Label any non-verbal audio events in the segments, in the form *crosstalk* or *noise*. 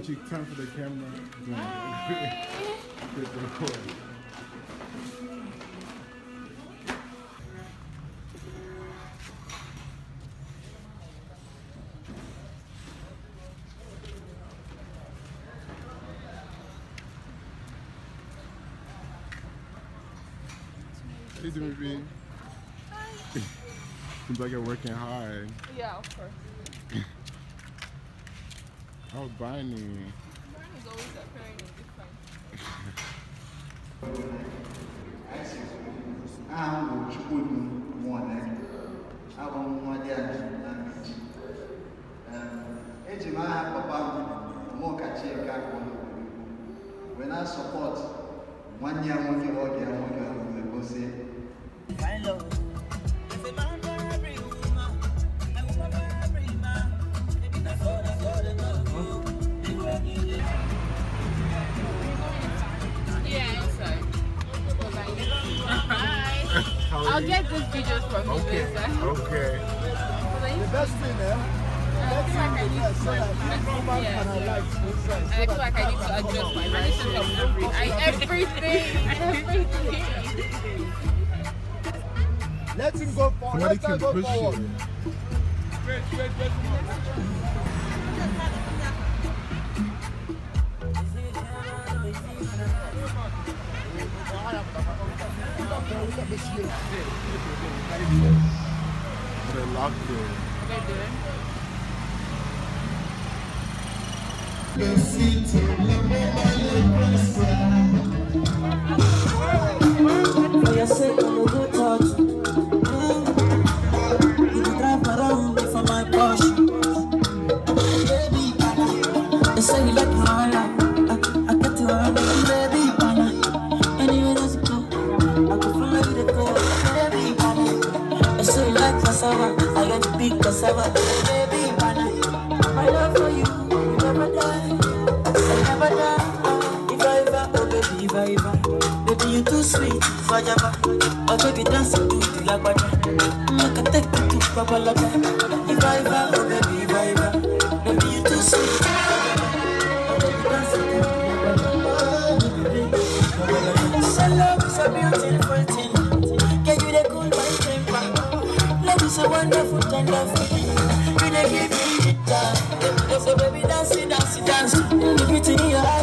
You know, she turned for the camera. Good record. How you doing, B? *laughs* Seems like you're working hard. Yeah, of course. *laughs* Oh, Barney. Is always appearing in different. bụ Chukwudi Nwaneke abụ nwa dị na Mmechi eji m aha papa m Ọmọkachieka Akpọlọ wee na-asọpọt nwanne ya nwoke oge ya nwoke I'll get these videos from you Okay. later. Okay. The best thing, eh? I feel like I need to So that woman Yeah. can alight inside. I feel like I need to adjust my relationship. I, everything, everything. Let him go forward. Somebody Let him can go push forward. you. They're locked. They're doing. Cassava. I big cassava. Baby. My love for you, will never die. I never die. If I ever, oh baby, if I ever. Baby, you too sweet, fajaba. Oh baby, dance to the lagwaja. Make a take you to Babalada. Wonderful, tender feeling. Dey give me the time. So baby, dance, it, dance, it, dance. The beauty in your eyes,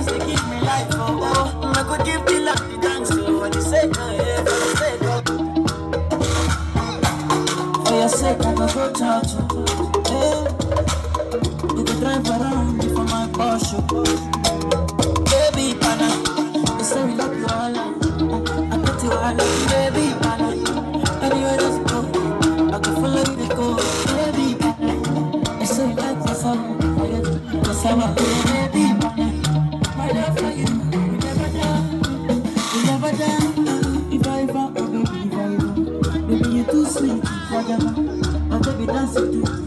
Too sweet, forever. My baby dancing to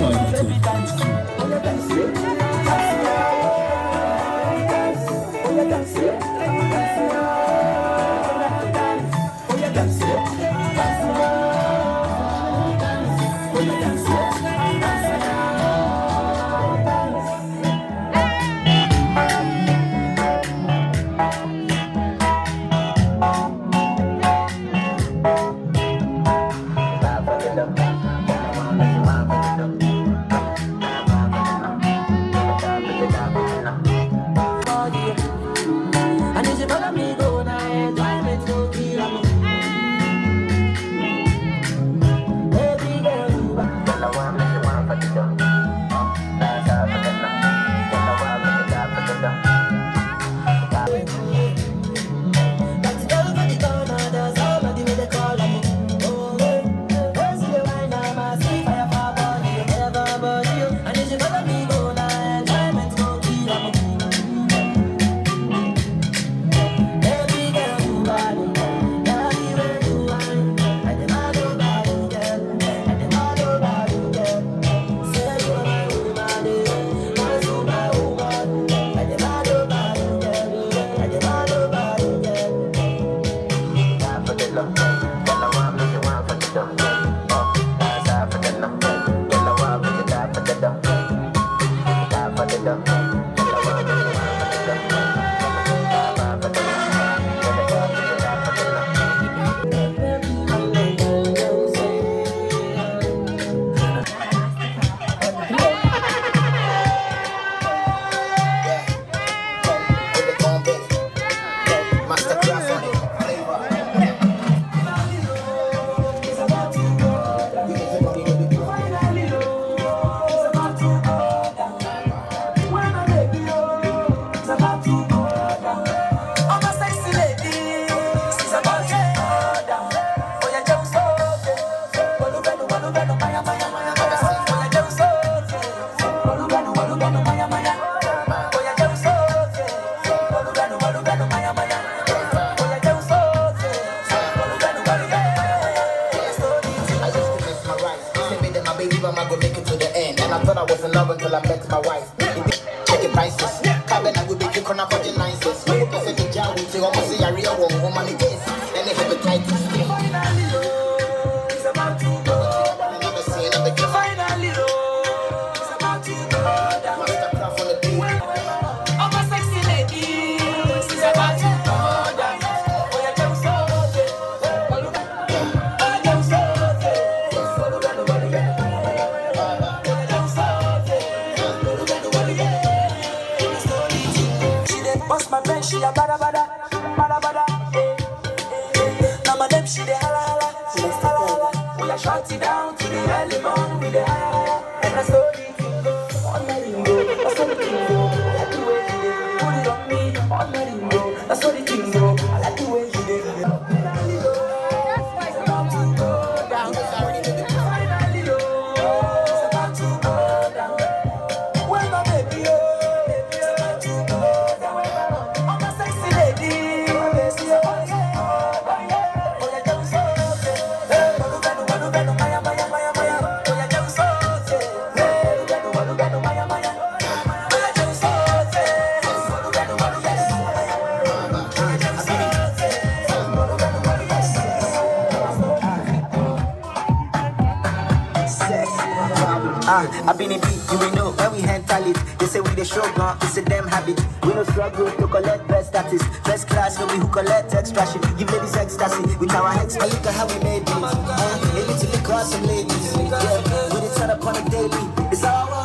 I make it to the end. And I thought I was in love until I met my wife. she a bada bada, bada bada. Eh, eh, eh. Now my them she the holla, hala, hala hala. We are shot it down to the early morn with the hala. habit. We no struggle to collect best status. First class, for we who collect extra shit. Give ladies ecstasy with our heads. But look at how we made it. Uh, maybe to look some ladies. Yeah, we did turn up on a daily. It's all